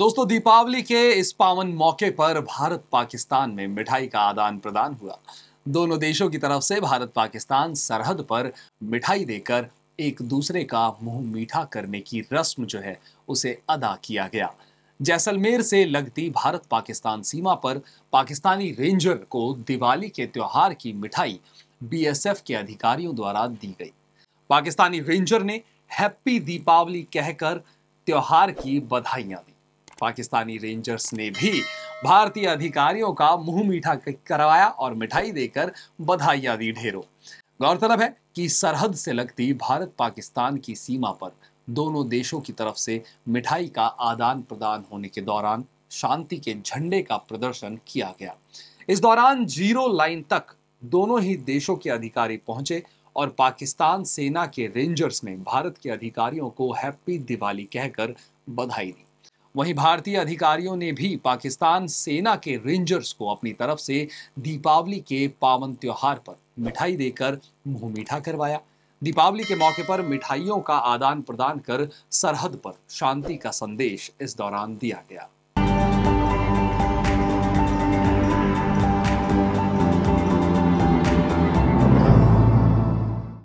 दोस्तों, दीपावली के इस पावन मौके पर भारत पाकिस्तान में मिठाई का आदान प्रदान हुआ। दोनों देशों की तरफ़ से भारत पाकिस्तान सरहद पर मिठाई देकर एक दूसरे का मुँह मीठा करने की रस्म जो है, उसे अदा किया गया। जैसलमेर से लगती भारत पाकिस्तान सीमा पर पाकिस्तानी रेंजर को दिवाली के त्योहार की मिठाई बीएसएफ के अधिकारियों द्वारा दी गई। पाकिस्तानी रेंजर ने हैप्पी दीपावली कहकर त्योहार की बधाइयाँ दी। पाकिस्तानी रेंजर्स ने भी भारतीय अधिकारियों का मुँह मीठा करवाया और मिठाई देकर बधाइयाँ दी ढेरों। गौरतलब है कि सरहद से लगती भारत पाकिस्तान की सीमा पर दोनों देशों की तरफ़ से मिठाई का आदान प्रदान होने के दौरान शांति के झंडे का प्रदर्शन किया गया। इस दौरान ज़ीरो लाइन तक दोनों ही देशों के अधिकारी पहुँचे और पाकिस्तान सेना के रेंजर्स ने भारत के अधिकारियों को हैप्पी दिवाली कहकर बधाई दी। वहीं भारतीय अधिकारियों ने भी पाकिस्तान सेना के रेंजर्स को अपनी तरफ़ से दीपावली के पावन त्योहार पर मिठाई देकर मुँह मीठा करवाया। दीपावली के मौके पर मिठाइयों का आदान प्रदान कर सरहद पर शांति का संदेश इस दौरान दिया गया।